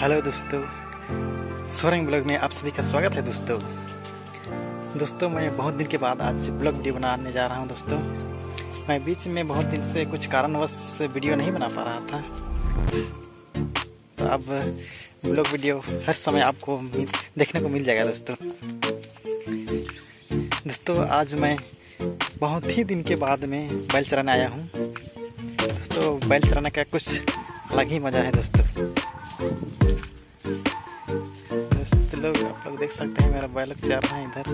Hello दोस्तों सोरंग blog में आप सभी का स्वागत है दोस्तों। दोस्तों, मैं बहुत दिन के बाद आज ब्लॉग वीडियो बनाने जा रहा हूँ दोस्तों। मैं बीच में बहुत दिन से कुछ कारणवश वीडियो नहीं बना पा रहा था। तो अब ब्लॉग वीडियो हर समय आपको देखने को मिल जाएगा दोस्तों। दोस्तों, आज मैं बहुत ही दिन के बाद में बैल चराने आया हूँ। दोस्तों, बैल चराने का कुछ अलग ही मज़ा है दोस्तों। देख सकते हैं, मेरा बैलक चल रहा है इधर।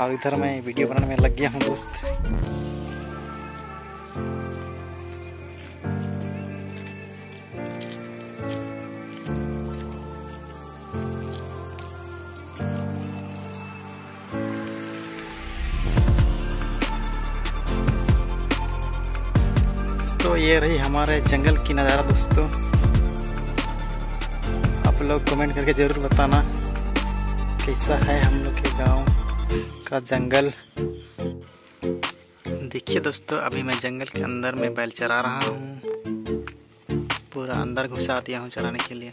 और इधर मैं वीडियो बनाने में लग गया हूँ, दोस्त। तो ये रही हमारे जंगल की नज़ारा, दोस्तों। आप लोग कमेंट करके ज़रूर बताना कैसा है हम लोग के गाँव का जंगल। देखिए दोस्तों, अभी मैं जंगल के अंदर में बैल चरा रहा हूँ। पूरा अंदर घुसा दिया हूँ चराने के लिए।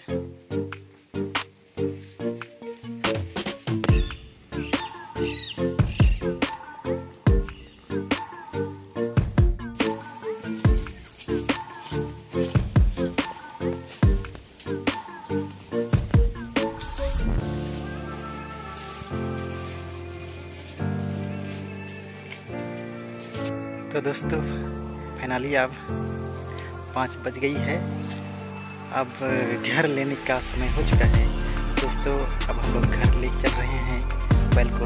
तो दोस्तों फाइनली अब पाँच बज गई है। अब घर लेने का समय हो चुका है। दोस्तों, अब हम लोग घर ले चल रहे हैं बैल को।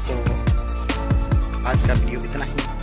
सो आज का वीडियो इतना ही।